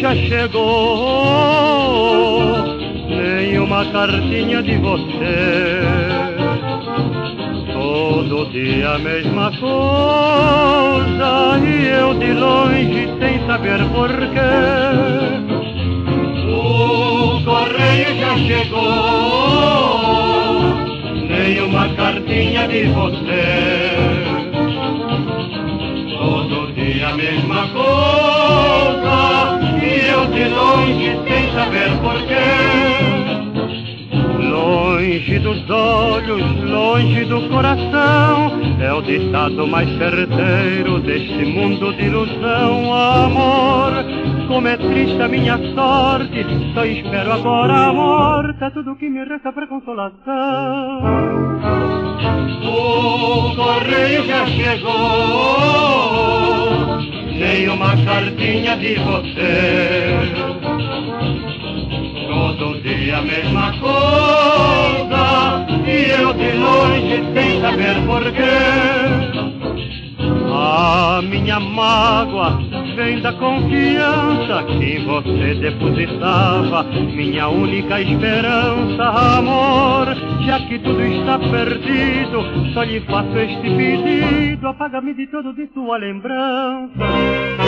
já chegou, nem uma cartinha de você. Todo dia a mesma coisa e eu de longe sem saber porquê. O correio já chegou, nem uma cartinha de você. Todo dia a mesma coisa Longe dos olhos, longe do coração, é o ditado mais certeiro deste mundo de ilusão. Amor, como é triste a minha sorte, só espero agora a morte, é tudo que me resta para consolação. O correio já chegou, nem uma cartinha de você todo dia a de longe sem saber porquê. A minha mágoa vem da confiança que você depositava, minha única esperança, amor. Já que tudo está perdido, só lhe faço este pedido: apaga-me de todo de sua lembrança.